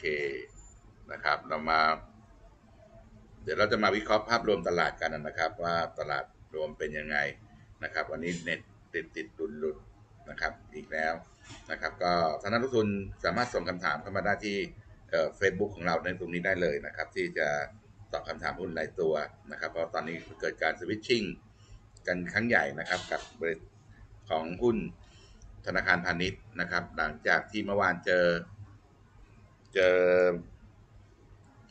เคนะครับ เรามา เดี๋ยวเราจะมาวิเคราะห์ภาพรวมตลาดกันนะครับ ว่าตลาดรวมเป็นยังไงนะครับ วันนี้เน็ตติดติดหลุดหลุดนะครับอีกแล้วนะครับ ก็ท่านนักลงทุนสามารถส่งคำถามเข้ามาได้ที่เฟซบุ๊กของเราในตรงนี้ได้เลยนะครับ ที่จะตอบคำถามหุ้นรายตัวนะครับ เพราะตอนนี้เกิดการ switching กันครั้งใหญ่นะครับ กับบริษัทของหุ้นธนาคารพาณิชย์นะครับ หลังจากที่เมื่อวานเจอ เจอ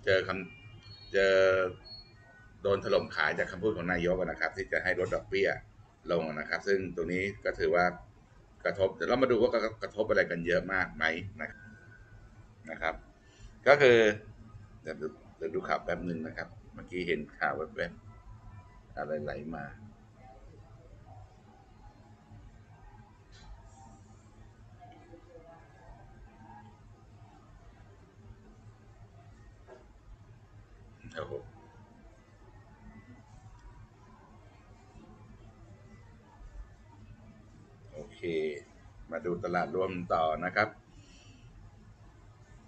เจอคำเจอโดนถล่มขายจากคำพูดของนายกนะครับ ที่จะให้ลดดอกเบี้ยลงนะครับ ซึ่งตรงนี้ก็ถือว่ากระทบเดี๋ยวเรามาดูว่ากระทบอะไรกันเยอะมากไหมนะครับ ก็คือเดี๋ยวเดี๋ยวดูข่าวแป๊บหนึ่งนะครับ เมื่อกี้เห็นข่าวแวบๆอะไรไหลมา ครับผมโอเค มาดูตลาดรวมต่อนะครับ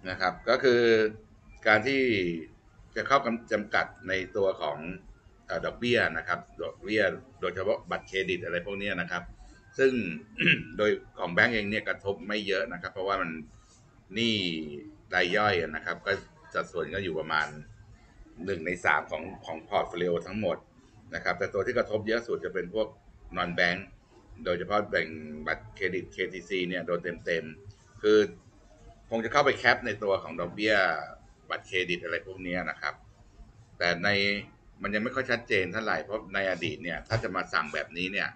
นะครับ ก็คือการที่จะเข้าจำกัดในตัวของดอกเบี้ยนะครับ ดอกเบี้ยโดยเฉพาะบัตรเครดิตอะไรพวกนี้นะครับ ซึ่งโดยของแบงก์เองเนี่ยกระทบไม่เยอะนะครับ เพราะว่ามันหนี้รายย่อยนะครับ ก็สัดส่วนก็อยู่ประมาณ หนึ่งในสามของของ portfolio ทั้งหมดนะครับ แต่ตัวที่กระทบเยอะสุดจะเป็นพวก non-bank โดยเฉพาะแบ่งบัตรเครดิต KTC เนี่ยโดนเต็มๆ คือคงจะเข้าไป cap ในตัวของดอกเบี้ยบัตรเครดิตอะไรพวกนี้นะครับ แต่ในมันยังไม่ค่อยชัดเจนเท่าไหร่เพราะในอดีตเนี่ยถ้าจะมาสั่งแบบนี้เนี่ย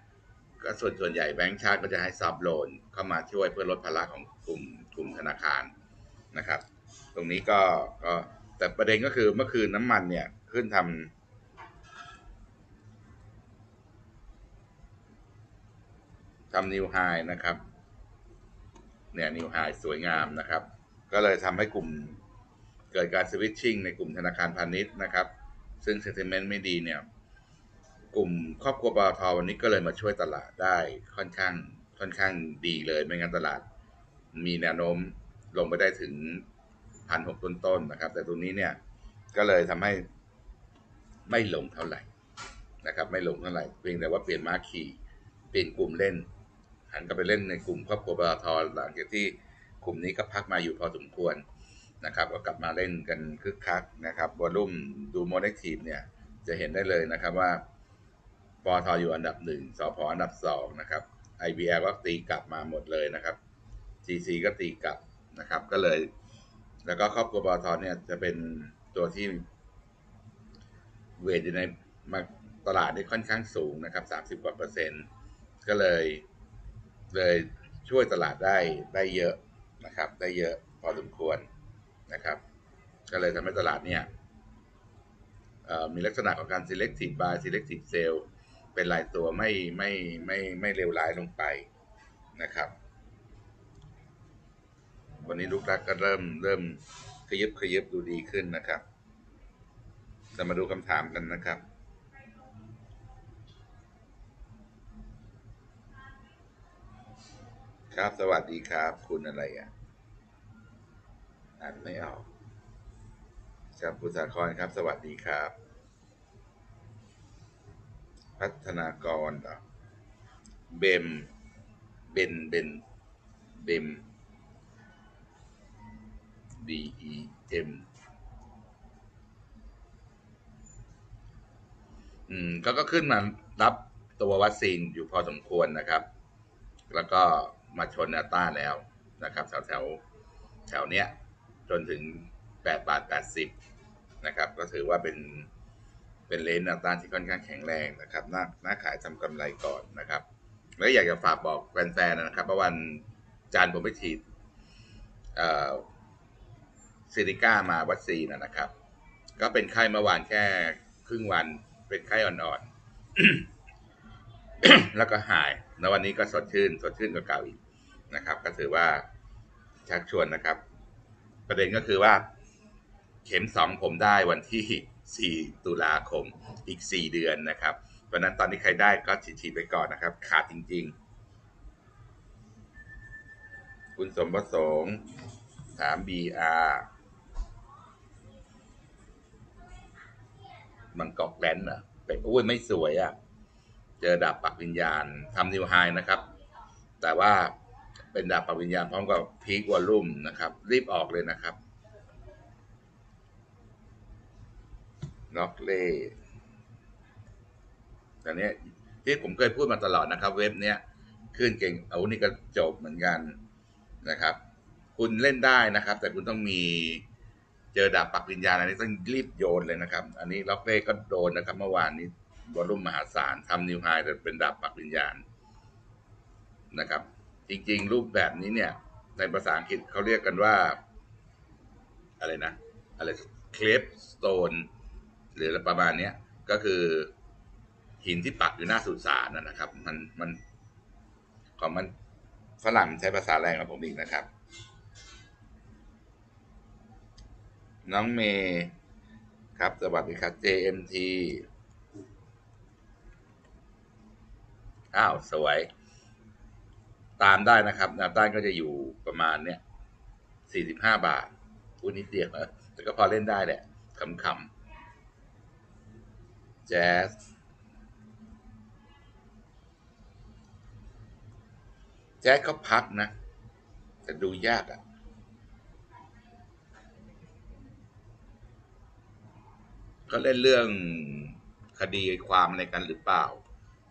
ก็ส่วนส่วนใหญ่แบงก์ชาติก็จะให้ soft loan เข้ามาช่วยเพื่อลดภาระของกลุ่มกลุ่มธนาคารนะครับ ตรงนี้ก็ก็ แต่ประเด็นก็คือเมื่อคืนน้ำมันเนี่ย ขึ้นทำทำนิวไฮนะครับ เนี่ยนิวไฮสวยงามนะครับ ก็เลยทำให้กลุ่มเกิดการสวิตชิ่งในกลุ่มธนาคารพาณิชย์นะครับ ซึ่งเซนติเมนต์ไม่ดีเนี่ย กลุ่มครอบครัวปตทวันนี้ก็เลยมาช่วยตลาดได้ค่อนข้างค่อนข้างดีเลย ไม่งั้นตลาด มีแนวโน้มลงไปได้ถึง พันหกต้นๆนนะครับ แต่ตรงนี้เนี่ยก็เลยทำให้ไม่ลงเท่าไหร่นะครับ ไม่ลงเท่าไหร่เพียงแต่ว่าเปลี่ยนมาคีเปลี่ยนกลุ่มเล่น หันกลับไปเล่นในกลุ่มครอบครัวปตทหลังจากที่กลุ่มนี้ก็พักมาอยู่พอสมควรนะครับ ก็กลับมาเล่นกันคึกคักนะครับวอลุ่มดูโมเดลทีมเนี่ยจะเห็นได้เลยนะครับว่าปอทอยู่อันดับหนึ่งสพอันดับสองนะครับ IBL ก็ตีกลับมาหมดเลยนะครับ GC ก็ตีกลับนะครับ ก็เลย แล้วก็ครอบครัวปอทเนี่ยจะเป็นตัวที่เวทอยู่ในมาตลาดนี่ค่อนข้างสูงนะครับสามสิบกว่าเปอร์เซ็นต์ก็เลยเลยช่วยตลาดได้ได้เยอะนะครับ ได้เยอะพอสมควรนะครับ ก็เลยทำให้ตลาดเนี่ยมีลักษณะของการ selective buy selective sell เป็นรายตัวไม่ไม่ไม่ไม่เลวร้ายลงไปนะครับ วันนี้ลูกรักก็เริ่มเริ่มขยับขยับดูดีขึ้นนะครับ จะมาดูคำถามกันนะครับ ครับสวัสดีครับ คุณอะไรอะอ่านไม่ออกครับปุษากรครับ สวัสดีครับ พัฒนากรเบมเบนเบนเบม B E M อืมก็ก็ขึ้นมารับตัววัคซีนอยู่พอสมควรนะครับ แล้วก็มาชนอัต้าแล้วนะครับ แถวแถวแถวเนี้ย จนถึง8บาท80นะครับ ก็ถือว่าเป็นเป็นเลนส์อัต้าที่ค่อนข้างแข็งแรงนะครับน่าน่าขายทำกำไรก่อนนะครับ แล้วอยากจะฝากบอกแฟนๆนะครับว่าวันจานผมไปฉีด ซิลิก้ามาวัคซีนนะครับ ก็เป็นไข้เมื่อวานแค่ครึ่งวันเป็นไข้อ่อนๆแล้วก็หายในวันนี้ก็สดชื่น สดชื่นกว่าเก่าอีกนะครับ ก็ถือว่าชักชวนนะครับ ประเด็นก็คือว่า เข็มสองผมได้วันที่ 4 ตุลาคมอีก 4 เดือนนะครับเพราะนั้นตอนนี้ใครได้ก็ฉีดไปก่อนนะครับ ขาดจริง ๆ คุณสมประสงค์ถาม BR บางกอกแลนด์อะไปอุ้ยไม่สวยอะ เจอดาบปักวิญญาณทำนิวไฮนะครับ แต่ว่าเป็นดาบปักวิญญาณพร้อมกับพีควอลลุ่มนะครับ รีบออกเลยนะครับล็อกเล่แต่เนี้ยที่ผมเคยพูดมาตลอดนะครับ เว็บเนี้ยขึ้นเก่งเอานี่ก็จบเหมือนกันนะครับ คุณเล่นได้นะครับ แต่คุณต้องมี เจอดาบปักวิญญาณอันนี้ต้องรีบโยนเลยนะครับ อันนี้ล็อกเล่ก็โดนนะครับ เมื่อวานนี้วอลุ่มมหาศาลทำนิวไฮแต่เป็นดาบปักวิญญาณนะครับ จริงๆ รูปแบบนี้เนี่ย ในภาษาอังกฤษเขาเรียกกันว่า อะไรนะ อะไรเคลปสโตนหรือประมาณนี้ก็คือหินที่ปักอยู่หน้าสุสานนะครับ มันมันของมันฝรั่งใช้ภาษาแรงกว่าผมอีกนะครับ น้องเมย์ครับ สวัสดีครับ JMT อ้าว สวย ตามได้นะครับแนวต้านก็จะอยู่ประมาณเนี้ยสี่สิบห้าบาทพูดนิดเดียวแต่ก็พอเล่นได้แหละขำๆแจ๊สแจ๊สเขาพักนะ แต่ดูยากอะ่ะ ก็เล่นเรื่องคดีความอะไรกันหรือเปล่า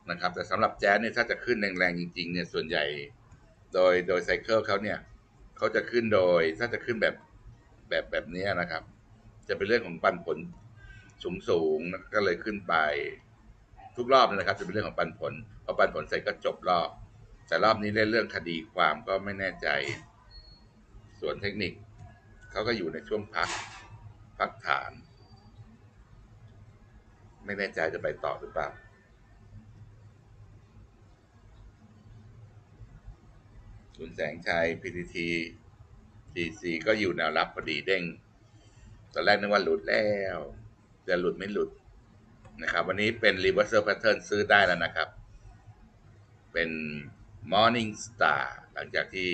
นะครับ แต่สำหรับแจ๊สเนี่ยถ้าจะขึ้นแรงๆจริง ๆ เนี่ยส่วนใหญ่ โดยโดยไซเคิลเขาเนี่ยเขาจะขึ้นโดยถ้าจะขึ้นแบบแบบแบบนี้นะครับ จะเป็นเรื่องของปันผลสูงสูงก็เลยขึ้นไป ทุกรอบนะครับ จะเป็นเรื่องของปันผลพอปันผลเสร็จก็จบรอบ แต่รอบนี้เล่นเรื่องคดีความก็ไม่แน่ใจ ส่วนเทคนิคเขาก็อยู่ในช่วงพักพักฐาน ไม่แน่ใจจะไปต่อหรือเปล่าคุณแสงชัย PTT DC ก็อยู่แนวรับพอดีเด้ง ตอนแรกนึกว่าหลุดแล้วจะหลุดไม่หลุดนะครับ วันนี้เป็น reversal pattern ซื้อได้แล้วนะครับ เป็น morning star หลังจากที่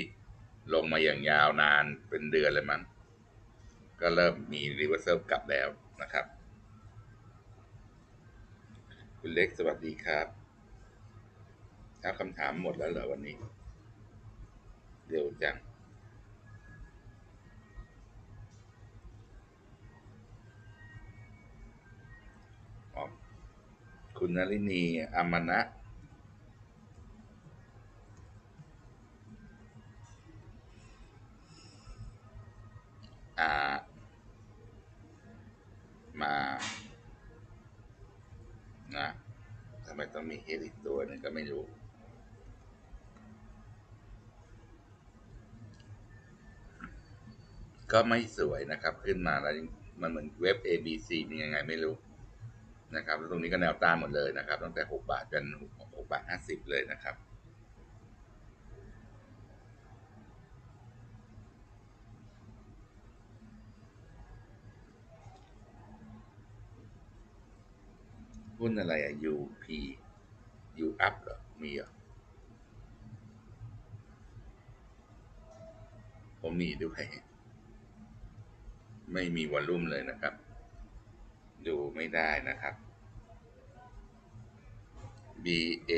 ลงมาอย่างยาวนานเป็นเดือนเลยมั้ง ก็เริ่มมี reversal กลับแล้วนะครับ คุณเล็กสวัสดีครับถ้าคำถามหมดแล้วเหรอวันนี้ เร็วจัง คุณนลินีอามณะอ่ามา นะทำไมต้องมีเฮดอีกตัวหนึงก็ไม่รู้ ก็ไม่สวยนะครับ ขึ้นมาแล้วมันเหมือนเว็บ ABC มันยังไงไม่รู้นะครับ แล้วตรงนี้ก็แนวต้านหมดเลยนะครับ ตั้งแต่ 6 บาทจน6บาท 50 เลยนะครับ หุ้นอะไรอะ UP U up เหรอ มีเหรอ ผมมีด้วย ไม่มีวอลลุ่มเลยนะครับ ดูไม่ได้นะครับ B A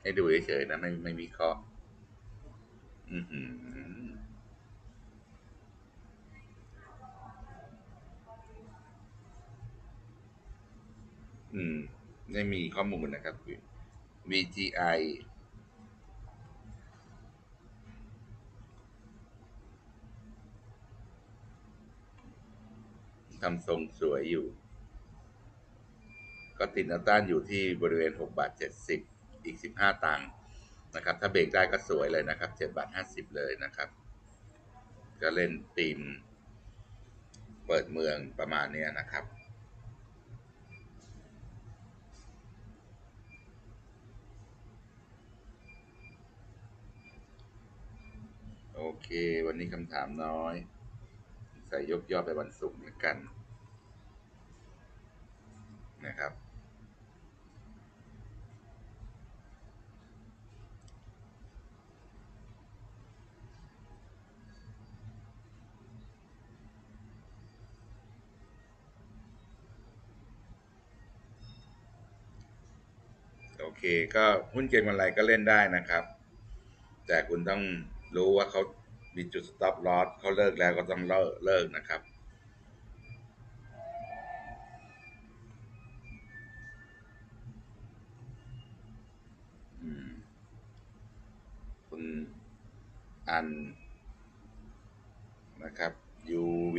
ให้ดูเฉยๆนะ ไม่ไม่มีข้ออือหือ อืมไม่มีข้อมูลนะครับ VGI ทำทรงสวยอยู่ ก็ติดแนวต้านอยู่ที่บริเวณ 6 บาท 70 อีก 15 ตังค์นะครับ ถ้าเบรกได้ก็สวยเลยนะครับ 7 บาท 50 เลยนะครับ ก็เล่นตีม เปิดเมืองประมาณนี้นะครับ โอเค วันนี้คำถามน้อย ใส่ยกยออไปวันศุกร์แล้วกัน นะครับ โอเค ก็หุ้นเกณฑ์วันไลน์ก็เล่นได้นะครับ แต่คุณต้อง รู้ว่าเขามีจุดสต็อปลอสเขาเลิกแล้วก็ต้องเลิกเลิกนะครับอืมคุณอันนะครับ UV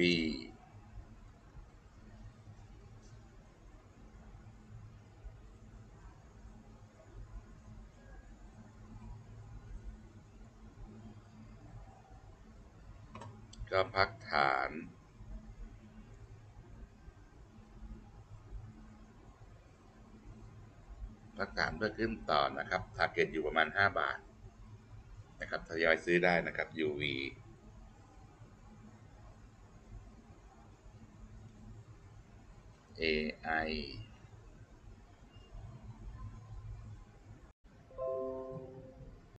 ก็พักฐานพักฐานเพื่อขึ้นต่อนะครับ t a r g e t อยู่ประมาณ 5 บาทนะครับทยอยซื้อได้นะครับ UV AI